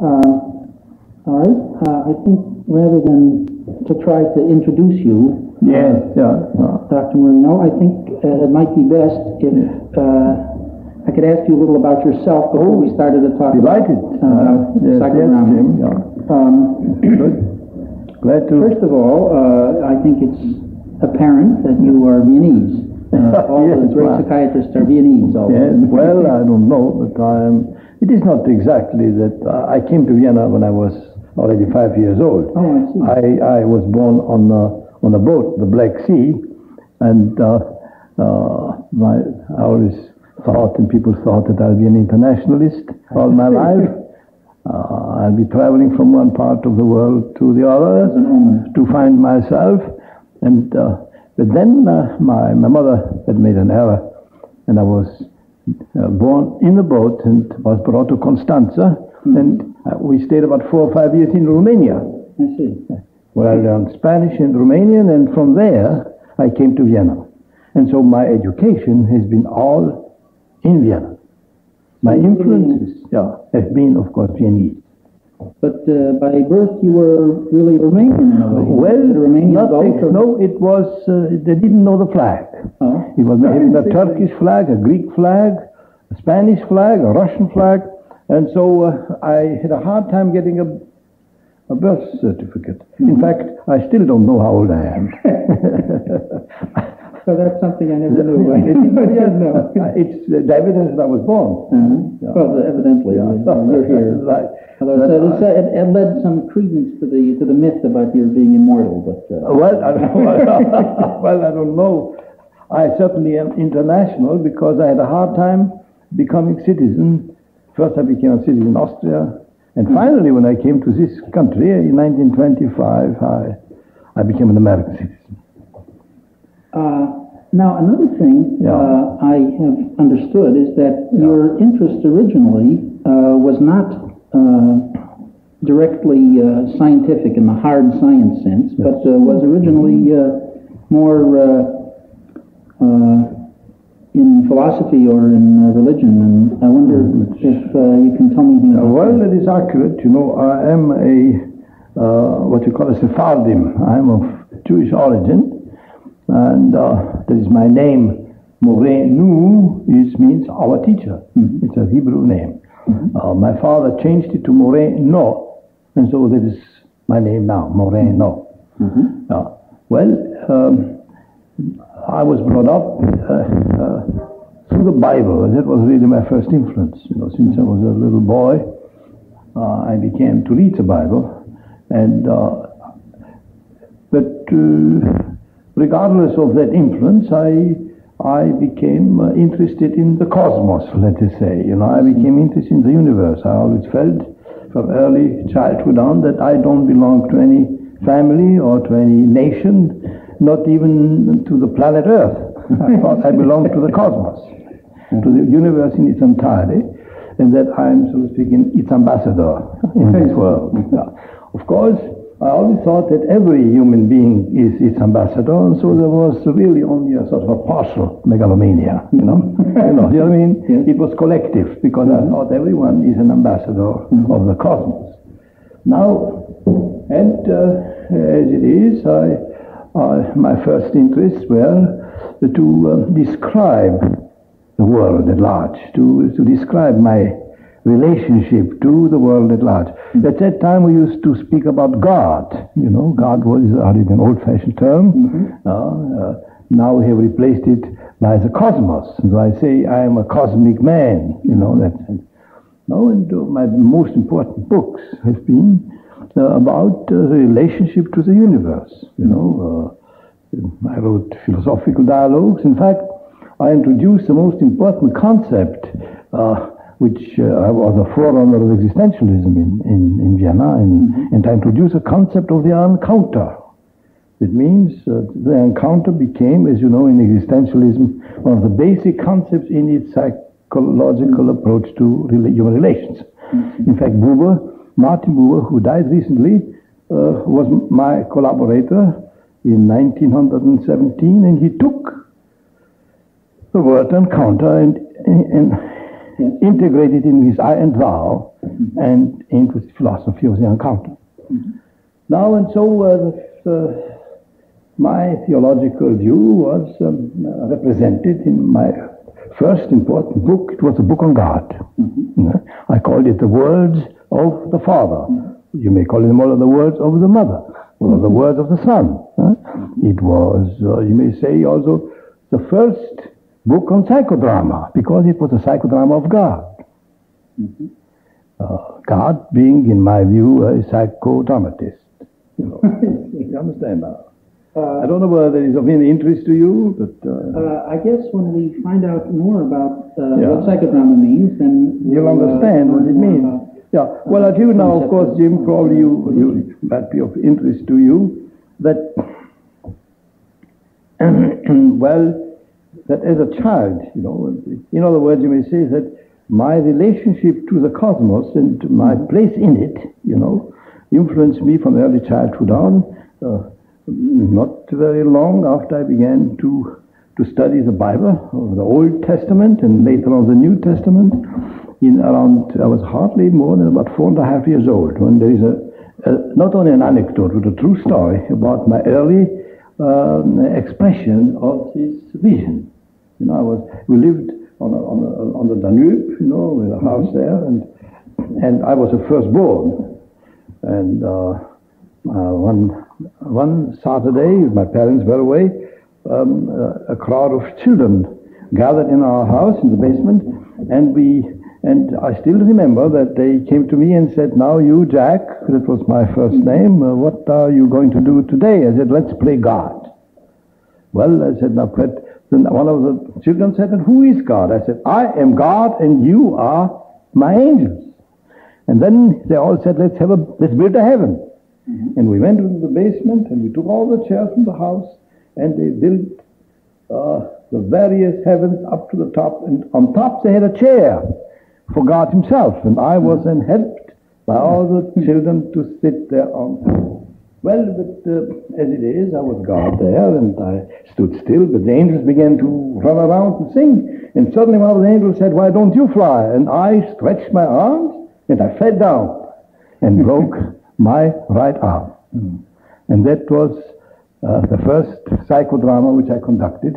Uh, all right. Uh, I think rather than to try to introduce you, Yes, yeah. uh, Dr. Moreno, I think uh, it might be best if uh, I could ask you a little about yourself before we started to talk Delighted. about yes, yes. Jim, yeah. Um, Good. Glad to. First of all, uh, I think it's apparent that you are Viennese. Uh, all the Yes, great well. psychiatrists are Viennese. Yes, well, I don't know, but I'm, it is not exactly that, uh, I came to Vienna when I was already five years old. Oh, I see. I, I was born on a, on a boat, the Black Sea, and uh, uh, my, I always thought, and people thought that I'll be an internationalist all my life. Uh, I'll be traveling from one part of the world to the other to find myself. And uh, but then uh, my my mother had made an error, and I was uh, born in the boat and was brought to Constanza, and uh, we stayed about four or five years in Romania, I see. where I learned Spanish and Romanian, and from there I came to Vienna, and so my education has been all in Vienna. My influences, yeah, have been of course Viennese. But uh, by birth, you were really Romanian in. Well, Was it a Romanian not no, it was, uh, they didn't know the flag. Oh. It was a Turkish flag, a Greek flag, a Spanish flag, a Russian flag, and so uh, I had a hard time getting a, a birth certificate. In fact, I still don't know how old I am. So that's something I never knew. I didn't know. it's uh, the evidence that I was born. Uh-huh. Well, evidently, uh, you're here. Right. So it's, uh, it, it led some credence to the to the myth about your being immortal, but uh, Well, I don't, well, I don't know. I certainly am international because I had a hard time becoming citizen. First, I became a citizen in Austria, and finally, when I came to this country in 1925, I, I became an American citizen. Uh, now, another thing Yeah. uh, I have understood is that your interest originally uh, was not uh, directly uh, scientific in the hard science sense, but uh, was originally uh, more uh, uh, in philosophy or in uh, religion. And I wonder if uh, you can tell me Uh, about well, that. is accurate. You know, I am a uh, what you call a Sephardim. I'm of Jewish origin, and uh, that is my name. Morenu is means our teacher. It's a Hebrew name. Uh, my father changed it to Moreno, and so that is my name now, Moreno. Uh, well, um, I was brought up uh, uh, through the Bible. That was really my first influence. You know, since I was a little boy, uh, I began to read the Bible, and uh, but uh, regardless of that influence, I I became uh, interested in the cosmos. Let us say, you know, I became interested in the universe. I always felt from early childhood on that I don't belong to any family or to any nation, not even to the planet Earth. I thought I belonged to the cosmos, to the universe in its entirety, and that I'm, so to speak, its ambassador in this world. Of course, I always thought that every human being is its ambassador, and so there was really only a sort of a partial megalomania, you know? you know, you know what I mean? It was collective, because I thought everyone is an ambassador of the cosmos. Now, and uh, as it is, I, uh, my first interests were to uh, describe the world at large, to, to describe my relationship to the world at large. At that time, we used to speak about God. You know, God was already an old-fashioned term. Uh, uh, now we have replaced it by the cosmos. So I say I am a cosmic man. You know that. No, and uh, my most important books have been uh, about uh, the relationship to the universe. You know, uh, I wrote philosophical dialogues. In fact, I introduced the most important concept, uh, which uh, I was a forerunner of existentialism in, in, in Vienna, and, and I introduced a concept of the encounter. It means uh, the encounter became, as you know, in existentialism, one of the basic concepts in its psychological approach to rela- human relations. In fact, Buber, Martin Buber, who died recently, uh, was my collaborator in 1917, and he took the word encounter and, and Integrated in his I and thou and into the philosophy of the encounter. Now, and so uh, the, my theological view was um, uh, represented in my first important book. It was a book on God. Uh, I called it the words of the Father. You may call them all of the words of the Mother, or the words of the Son. uh. It was, uh, you may say, also the first book on psychodrama, because it was a psychodrama of God. Uh, God being, in my view, a psychodramatist. You, know. you understand now? I don't know whether that is of any interest to you, but uh, Uh, I guess when we find out more about uh, Yeah. what psychodrama means, then you'll we'll, uh, understand what it means. about- Yeah. Well, I do now, of course, Jim, probably you, you might be of interest to you that, well, that as a child, you know, in other words, you may say that my relationship to the cosmos and my place in it, you know, influenced me from early childhood on. Uh, not very long after I began to to study the Bible, the Old Testament, and later on the New Testament. In around, I was hardly more than about four and a half years old when there is a, a not only an anecdote but a true story about my early um, expression of this vision. You know, I was we lived on a, on, a, on the Danube, you know, with a house there, and and I was the firstborn, and. Uh, uh, one one Saturday, my parents were away. Um, uh, a crowd of children gathered in our house in the basement, and we and I still remember that they came to me and said, "Now you, Jack, that was my first name. Uh, what are you going to do today?" I said, "Let's play God." Well, I said, "Now, Fred." Then one of the children said, "And who is God?" I said, "I am God, and you are my angels." And then they all said, "Let's have a let's build a heaven." And we went into the basement and we took all the chairs from the house and they built uh, the various heavens up to the top. And on top they had a chair for God Himself. And I was then helped by all the children to sit there on. Well, but uh, as it is, I was God there and I stood still, but the angels began to run around and sing. And suddenly one of the angels said, Why don't you fly? And I stretched my arms and I fell down and broke my right arm. And that was uh, the first psychodrama which I conducted.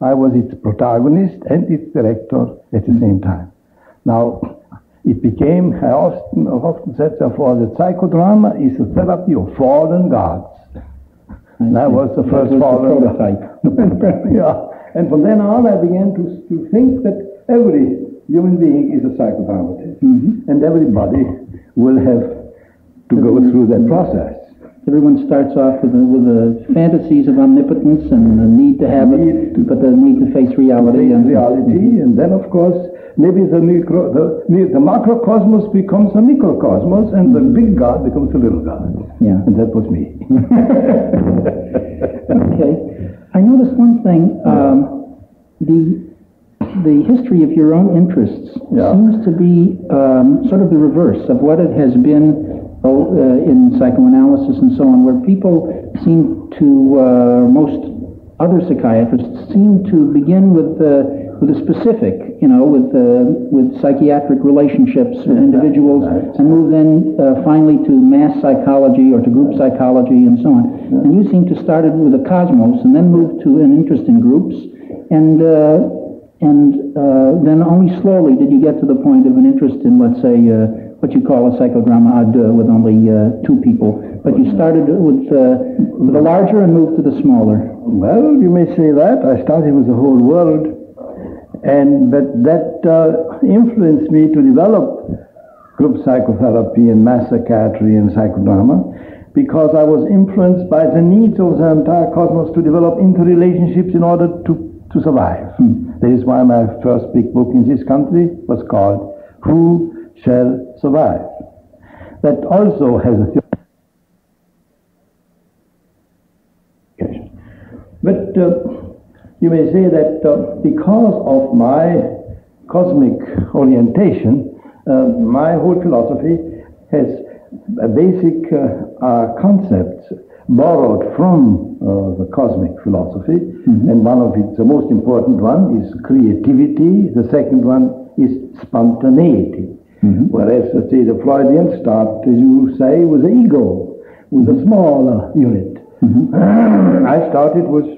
I was its protagonist and its director at the same time. Now, it became, I often, often said therefore, that psychodrama is a therapy of fallen gods. And I was the first was the fallen god. yeah. And from then on, I began to, to think that every human being is a psychodramatist. Mm-hmm. And everybody will have to go through that mm-hmm. process. Everyone starts off with the, with the fantasies of omnipotence and the need to have it, but the need to face reality. in And reality, and then of course maybe the, micro, the, the macrocosmos becomes a microcosmos, and the big God becomes a little God. Yeah. And that was me. Okay. I noticed one thing. Um, the the history of your own interests Yeah. seems to be um, sort of the reverse of what it has been oh, uh, in psychoanalysis and so on, where people seem to uh, most other psychiatrists seem to begin with uh, with a specific, you know, with uh, with psychiatric relationships with individuals, right. and move then uh, finally to mass psychology or to group psychology and so on. And you seem to started with the cosmos and then moved to an interest in groups, and uh, and uh, then only slowly did you get to the point of an interest in, let's say, uh, what you call a psychodrama à deux with only uh, two people. But you started with uh, with the larger and moved to the smaller. Well, you may say that. I started with the whole world, and that, that uh, influenced me to develop group psychotherapy and mass psychiatry and psychodrama because I was influenced by the needs of the entire cosmos to develop interrelationships in order to, to survive. That is why my first big book in this country was called Who Shall Survive? That also has a But uh, you may say that uh, because of my cosmic orientation, uh, my whole philosophy has a basic uh, uh, concepts borrowed from uh, the cosmic philosophy, and one of its, the most important one is creativity, the second one is spontaneity. Mm-hmm. Whereas, let's say, the Freudian start, as you say, with the ego, with a smaller unit. Mm-hmm. I started with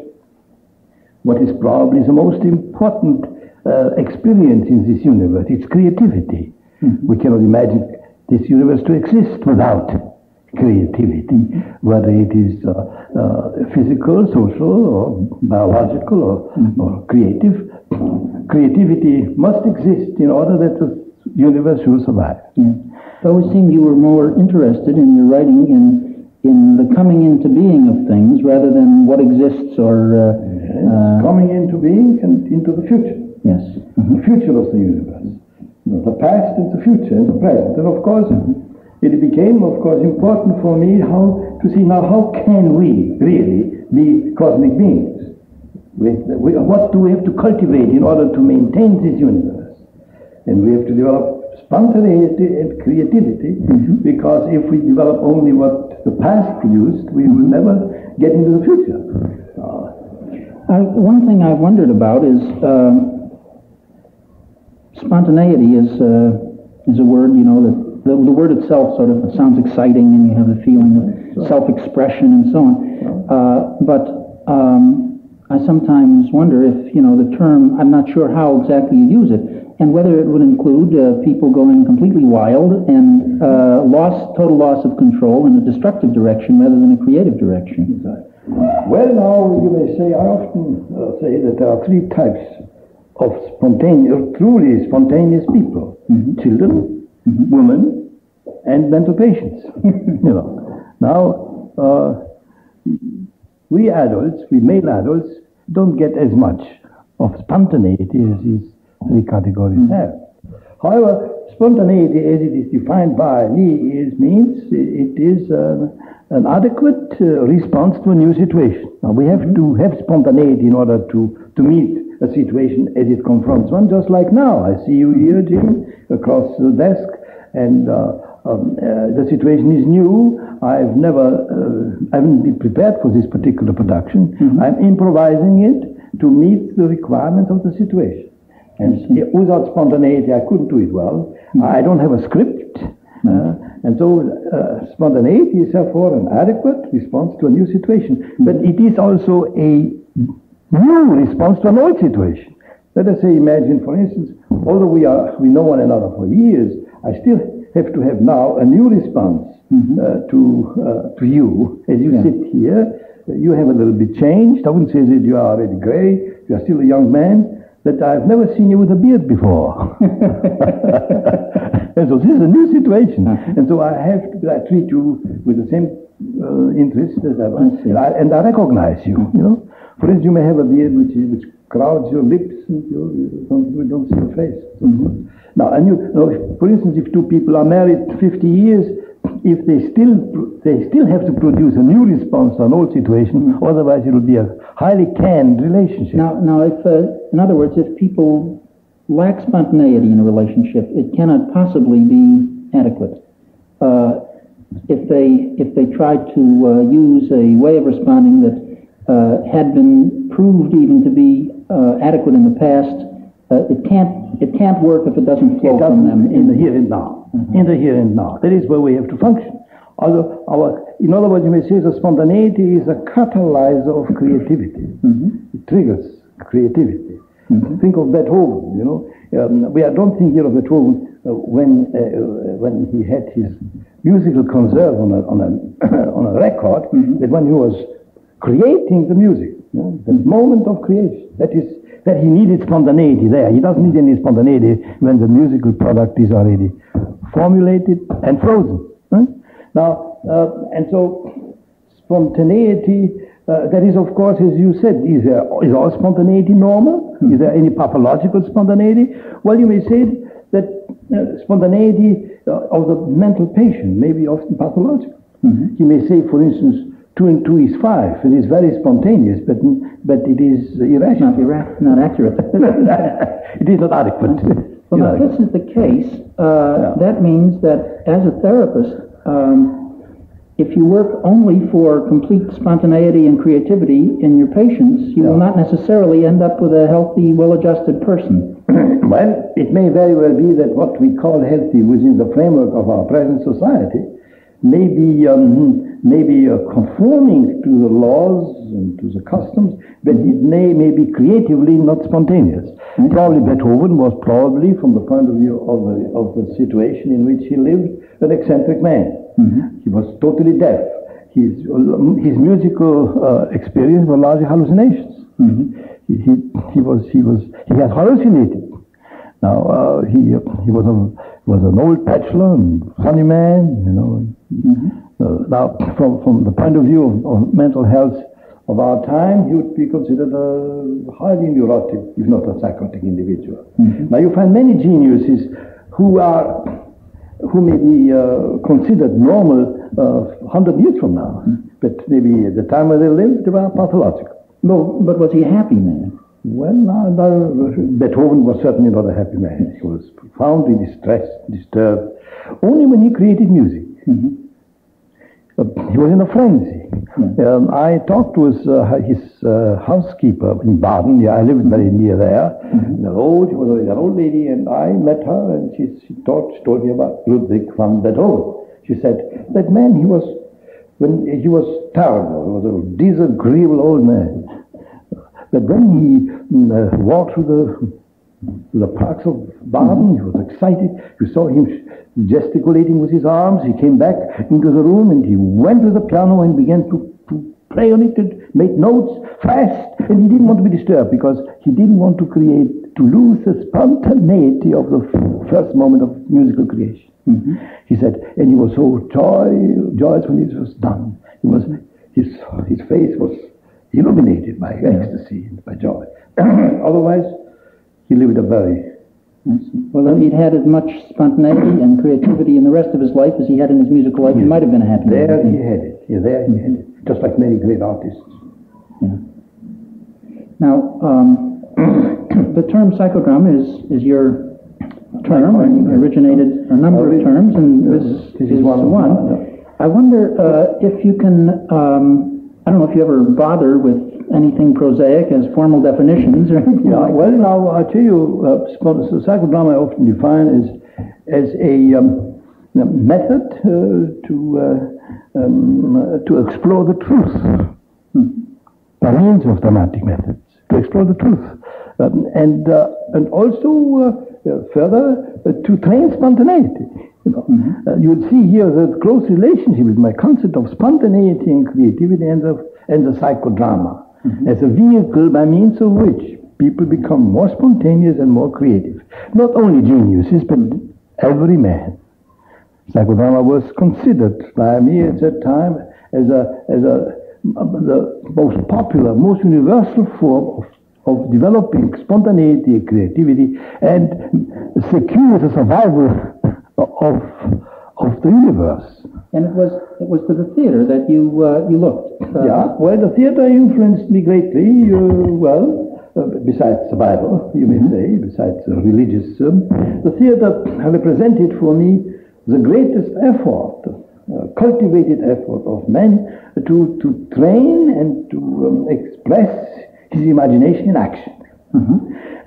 what is probably the most important uh, experience in this universe. It's creativity. Mm-hmm. We cannot imagine this universe to exist without creativity, whether it is uh, uh, physical, social, or biological, or, or creative. Creativity must exist in order that the universe will survive. Yeah. It always seemed you were more interested in your writing in in the coming into being of things rather than what exists or uh, Coming into being and into the future. yes. The mm-hmm. future of the universe. The past and the future and the present. And of course, mm-hmm. it became, of course, important for me how to see now how can we really be cosmic beings? With, we, what do we have to cultivate in order to maintain this universe? And we have to develop spontaneity and creativity mm-hmm. because if we develop only what the past produced, we will never get into the future. Uh, I, one thing I've wondered about is um spontaneity is uh, is a word you know that the, the word itself sort of sounds exciting and you have the feeling of self-expression and so on. Uh, but um, I sometimes wonder if you know the term. I'm not sure how exactly you use it, and whether it would include uh, people going completely wild and uh, loss, total loss of control in a destructive direction rather than a creative direction. Well, now you may say, I often uh, say that there are three types of spontaneous, truly spontaneous people children, women, and mental patients. you know. Now, uh, we adults, we male adults, don't get as much of spontaneity as these three categories have. However, spontaneity as it is defined by me is means it is uh, an adequate uh, response to a new situation. Now we have to have spontaneity in order to, to meet a situation as it confronts one, just like now. I see you here, Jim, across the desk, and uh, um, uh, the situation is new. I've never, uh, I haven't been prepared for this particular production. I'm improvising it to meet the requirements of the situation. And without spontaneity, I couldn't do it well. I don't have a script. Uh, and so uh, spontaneity is therefore an adequate response to a new situation. But it is also a new response to an old situation. Let us say, imagine, for instance, although we are we know one another for years, I still have to have now a new response uh, to uh, to you as you Yeah. sit here. You have a little bit changed. I wouldn't say that you are already gray. You are still a young man. But I've never seen you with a beard before. and so this is a new situation. And so I have to I treat you with the same uh, interest as I, I see. and I, and I recognize you. You know, for instance, you may have a beard which is, which crowds your lips and you, you, don't, you don't see your face. Now, and you, know, for instance, if two people are married 50 years, if they still they still have to produce a new response to an old situation, otherwise it will be a highly canned relationship. Now, now, if uh, in other words, if people lack spontaneity in a relationship, it cannot possibly be adequate. Uh, if they if they try to uh, use a way of responding that uh, had been proved even to be uh, adequate in the past, uh, it can't it can't work if it doesn't flow It from doesn't them. in the here and now. In the here and now. That is where we have to function. Although our, in other words, you may say that spontaneity is a catalyzer of creativity. It triggers creativity. Think of Beethoven, you know. Um, we I don't think here of Beethoven uh, when, uh, when he had his musical conserve on a, on a, on a record, that when he was creating the music, you know, the moment of creation, that is that he needed spontaneity there. He doesn't need any spontaneity when the musical product is already formulated and frozen. huh? Now, uh, and so spontaneity, uh, that is, of course, as you said, is, there, is all spontaneity normal? Is there any pathological spontaneity? Well, you may say that uh, spontaneity uh, of the mental patient may be often pathological. He may say, for instance, two and two is five. It is very spontaneous, but but it is irrational. Not, irra- not accurate. it is not adequate. Well, now, You know. if this is the case, uh, that means that as a therapist, um, if you work only for complete spontaneity and creativity in your patients, you will not necessarily end up with a healthy, well-adjusted person. Well, it may very well be that what we call healthy within the framework of our present society may be, um, may be uh, conforming to the laws and to the customs, but it may, may be creatively not spontaneous. Probably Beethoven was probably, from the point of view of the, of the situation in which he lived, an eccentric man. He was totally deaf. His, his musical uh, experience were largely hallucinations. He, he, he was, he was, he had hallucinated. Now uh, he he was a was an old bachelor and funny man, you know. Uh, now, from from the point of view of, of mental health of our time, he would be considered a highly neurotic, if not a psychotic individual. Now you find many geniuses who are who may be uh, considered normal uh, 100 years from now, but maybe at the time where they lived, they were pathological. No, but was he a happy man? Well, now, now, Beethoven was certainly not a happy man. He was profoundly distressed, disturbed, only when he created music. Uh, he was in a frenzy. Um, I talked with uh, his uh, housekeeper in Baden. Yeah, I lived very near there. An old, she was an old lady, and I met her, and she, she, told, she told me about Ludwig van Beethoven. She said, that man, he was, when he was terrible. He was a disagreeable old man. But when he mm, uh, walked through the the parks of Baden, he was excited. You saw him gesticulating with his arms. He came back into the room and he went to the piano and began to, to play on it and make notes fast. And he didn't want to be disturbed because he didn't want to create, to lose the spontaneity of the first moment of musical creation. Mm-hmm. He said, and he was so joy, joyous when it was done. He was, his, his face was illuminated by ecstasy and by joy. Otherwise, he lived a very Well, he'd had as much spontaneity and creativity in the rest of his life as he had in his musical life, he might have been a happy man. there he had it. Yeah, there he had it. Just like many great artists. Now, um, the term psychodrama is, is your term, and originated a number of terms, and this, This is is one one. I wonder uh, if you can, um, I don't know if you ever bother with anything prosaic as formal definitions or anything Yeah, like well, now I tell you, uh, psychodrama I often define as as a um, a method uh, to uh, um, uh, to explore the truth. By means of dramatic methods to explore the truth, um, and uh, and also uh, uh, further uh, to train spontaneity. You know, uh, you would see here the close relationship with my concept of spontaneity and creativity and the and the psychodrama Mm-hmm. as a vehicle by means of which people become more spontaneous and more creative. Not only geniuses, but every man. Psychodrama was considered by me at that time as a, as a, the most popular, most universal form of, of developing spontaneity creativity and secure the survival of, of the universe. And it was, it was to the theater that you, uh, you looked. Uh, Yeah, well, the theater influenced me greatly, uh, well, uh, besides the Bible, you may say, besides the religious. Um, the theater represented for me the greatest effort, uh, cultivated effort of man to, to train and to um, express his imagination in action.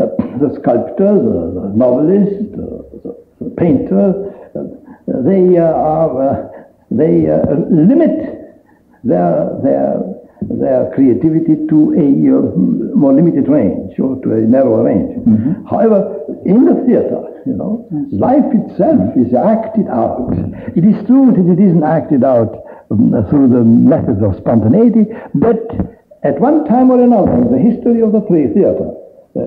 Uh, the sculptor, the, the novelist, the, the, the painter, uh, they uh, are, uh, they uh, limit their, their, their creativity to a uh, more limited range or to a narrower range. However, in the theater, you know, life itself is acted out. It is true that it isn't acted out um, through the methods of spontaneity, but at one time or another in the history of the play theater, uh,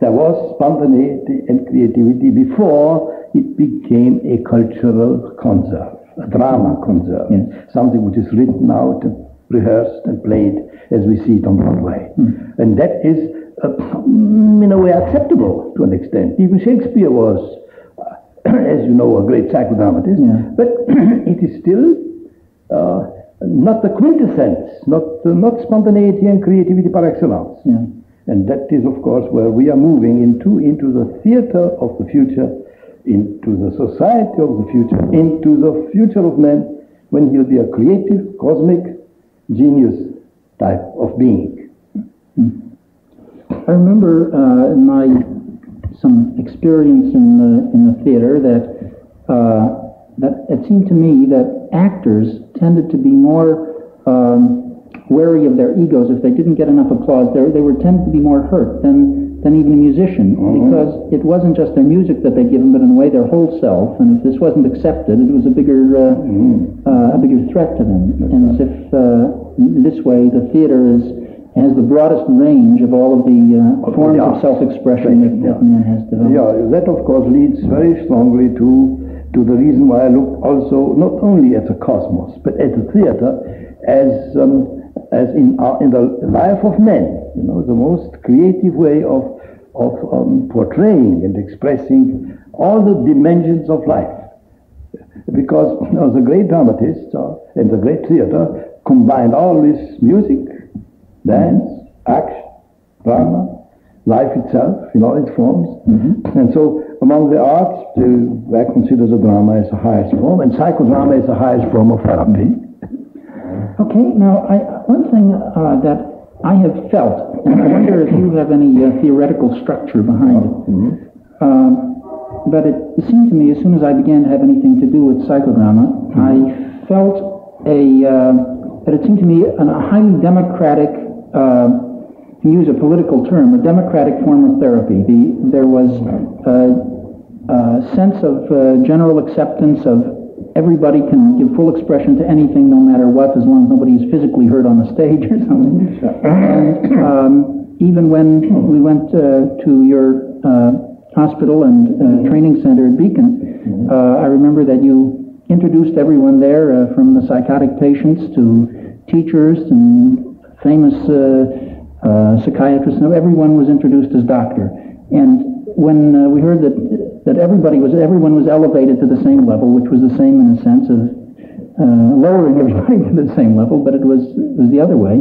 there was spontaneity and creativity before it became a cultural drama conserve, something which is written out and rehearsed and played as we see it on Broadway. And that is, uh, in a way, acceptable to an extent. Even Shakespeare was, uh, as you know, a great psychodramatist, Yeah. but it is still uh, not the quintessence, not, uh, not spontaneity and creativity par excellence. Yeah. And that is, of course, where we are moving into, into the theater of the future, into the society of the future, into the future of man, when he'll be a creative, cosmic, genius type of being. I remember uh, in my some experience in the in the theater that uh, that it seemed to me that actors tended to be more um, wary of their egos if they didn't get enough applause. They, they would tend to be more hurt than than even a musician because it wasn't just their music that they'd given, but in a way their whole self. And if this wasn't accepted, it was a bigger uh, uh, a bigger threat to them. And as if uh, this way the theater is has the broadest range of all of the uh, forms the of self-expression that, Yeah. man has developed. Yeah, that of course leads very strongly to to the reason why I look also not only at the cosmos but at the theater as um, as in our, in the life of men. You know, the most creative way of of um, portraying and expressing all the dimensions of life. Because you know, the great dramatists uh, and the great theater combined all this music, dance, action, drama, life itself in all its forms. And so among the arts, the, I consider the drama as the highest form, and psychodrama is the highest form of therapy. Okay, now I, one thing uh, that I have felt, and I wonder if you have any uh, theoretical structure behind it. Um, but it, it seemed to me as soon as I began to have anything to do with psychodrama, I felt a uh, that it seemed to me an, a highly democratic, uh, to use a political term, a democratic form of therapy. The, there was a, a sense of uh, general acceptance of everybody can give full expression to anything, no matter what, as long as nobody's physically hurt on the stage or something. And um, even when we went uh, to your uh, hospital and uh, training center at Beacon, uh, I remember that you introduced everyone there, from the psychotic patients to teachers and famous psychiatrists. Everyone was introduced as doctor. And when uh, we heard that that everybody was everyone was elevated to the same level, which was the same in the sense of uh, lowering everybody to the same level, but it was it was the other way.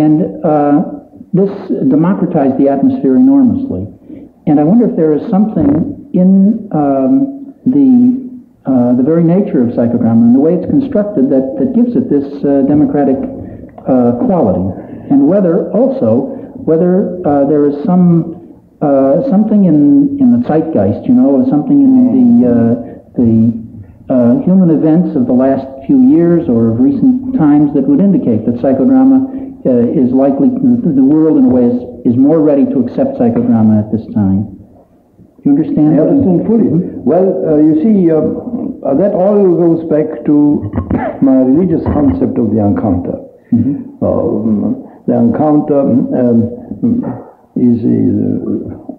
And uh, this democratized the atmosphere enormously. And I wonder if there is something in um, the uh, the very nature of psychodrama and the way it's constructed that, that gives it this uh, democratic uh, quality, and whether also whether uh, there is some uh, something in, in the zeitgeist, you know, or something in the uh, the uh, human events of the last few years or of recent times that would indicate that psychodrama uh, is likely the, the world in a way is, is more ready to accept psychodrama at this time. You understand? I understand fully. Well, uh, you see, uh, that all goes back to my religious concept of the encounter. Um, the encounter um, is a uh,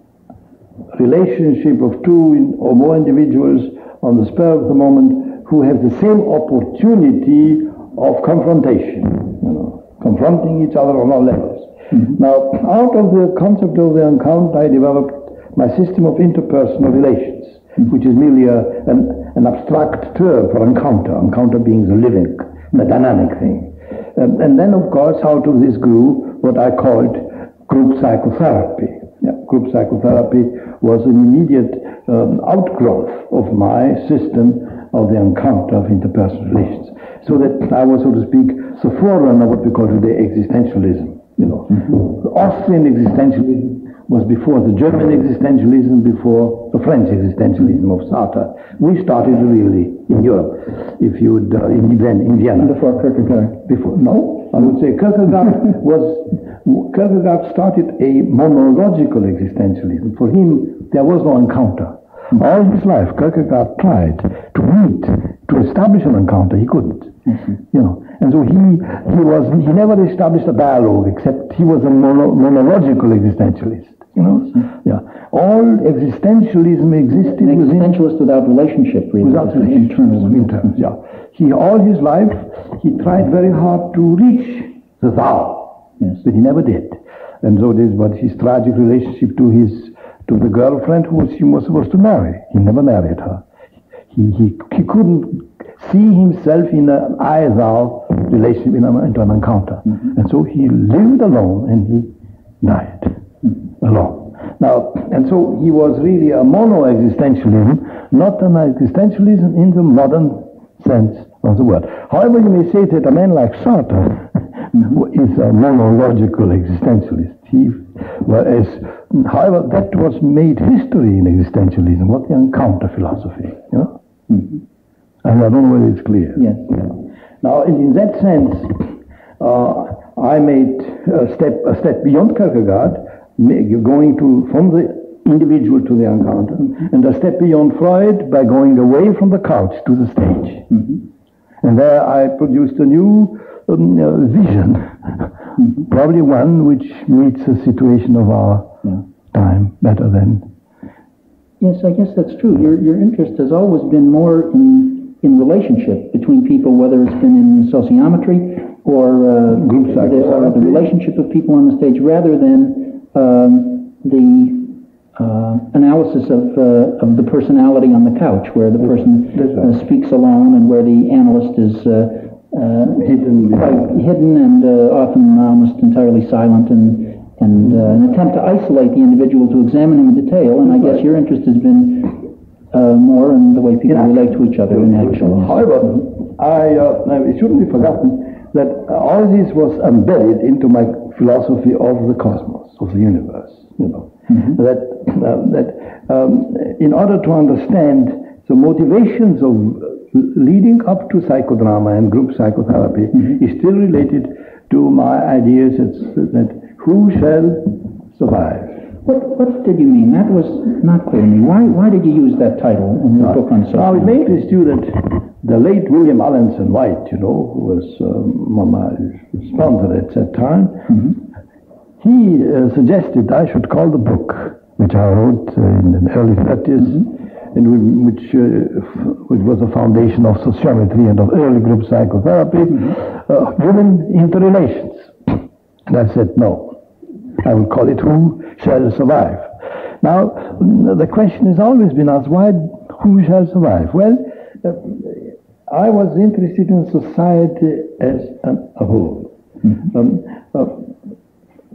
relationship of two or more individuals on the spur of the moment who have the same opportunity of confrontation, you know, confronting each other on all levels. Now, out of the concept of the encounter, I developed my system of interpersonal relations, which is merely a, an, an abstract term for encounter, encounter being the living, the dynamic thing. Um, and then, of course, out of this grew what I called group psychotherapy. Yeah, group psychotherapy was an immediate um, outgrowth of my system of the encounter of interpersonal relations. So that I was, so to speak, the forerunner of what we call today existentialism. You know, the Austrian existentialism was before the German existentialism, before the French existentialism of Sartre. We started really in Europe, if you would, uh, in, then in Vienna. Before Kierkegaard. Before, no, I would say Kierkegaard was, Kierkegaard started a monological existentialism. For him, there was no encounter. All his life, Kierkegaard tried to meet, to establish an encounter. He couldn't. Mm-hmm. You know, and so he he was he never established a dialogue except he was a mono, monological existentialist. You know, mm-hmm. yeah. All existentialism existed An within existentialist without relationship, really. without relationship. internal. Internal, yeah. He all his life he tried very hard to reach the thou, Yes. but he never did. And so this was his tragic relationship to his to the girlfriend who he was supposed to marry. He never married her. He he, he couldn't see himself in an I thou relationship in an, into an encounter. Mm-hmm. And so he lived alone and he died mm-hmm. alone. Now, and so he was really a mono existentialism, not an existentialism in the modern sense of the word. However, you may say that a man like Sartre is a monological existentialist. He, whereas, however, that was made history in existentialism, what the encounter philosophy, you know? Mm-hmm. And I don't know whether it's clear. Yes. Now, in, that sense, uh, I made a step, a step beyond Kierkegaard, going to, from the individual to the encounter, mm-hmm. and a step beyond Freud by going away from the couch to the stage. Mm-hmm. And there I produced a new um, uh, vision, probably one which meets the situation of our Yeah. time better than. Yes, I guess that's true. Your, your interest has always been more in, in relationship between people, whether it's been in sociometry or, uh, Group the, or the relationship of people on the stage, rather than um, the uh, analysis of, uh, of the personality on the couch, where the person uh, speaks alone and where the analyst is uh, Hidden quite hidden and uh, often almost entirely silent and, and uh, an attempt to isolate the individual to examine him in detail. And I guess your interest has been uh, more in the way people relate to each other in action. However, I, uh, now, it shouldn't be forgotten that all this was embedded into my philosophy of the cosmos, of the universe. You know, that uh, that um, in order to understand the motivations of uh, leading up to psychodrama and group psychotherapy is still related to my ideas that, that who shall survive. What, what did you mean? That was not clear to me. Why, why did you use that title in your book on Now, it social? may interest you that the late William Alanson White, you know, who was um, my sponsor at that time, he uh, suggested I should call the book, which I wrote uh, in the early 30s, and which, uh, which was a foundation of sociometry and of early group psychotherapy, uh, Human Interrelations. And I said, no, I will call it Who Shall Survive. Now, mm, the question has always been asked, why who shall survive? Well, uh, I was interested in society as an, a whole. Um, uh,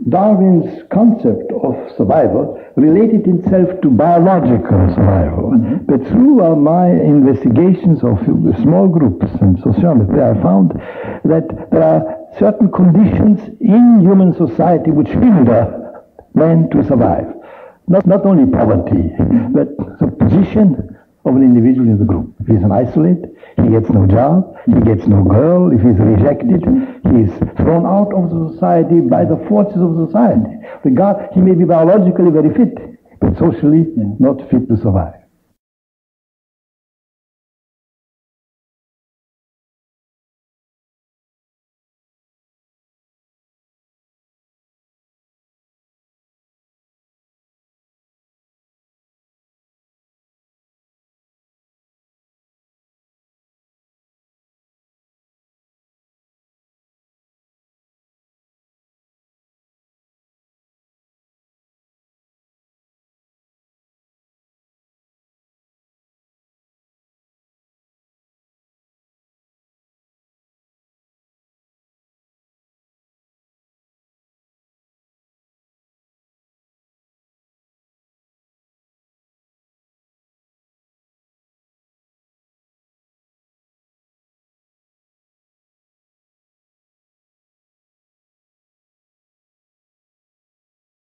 Darwin's concept of survival related itself to biological survival. But through uh, my investigations of small groups and sociometry, I found that there are certain conditions in human society which hinder men to survive. Not, not only poverty, but the position of an individual in the group. If he's an isolate, he gets no job, he gets no girl. If he's rejected, he is thrown out of the society by the forces of society. Regard, he may be biologically very fit, but socially not fit to survive.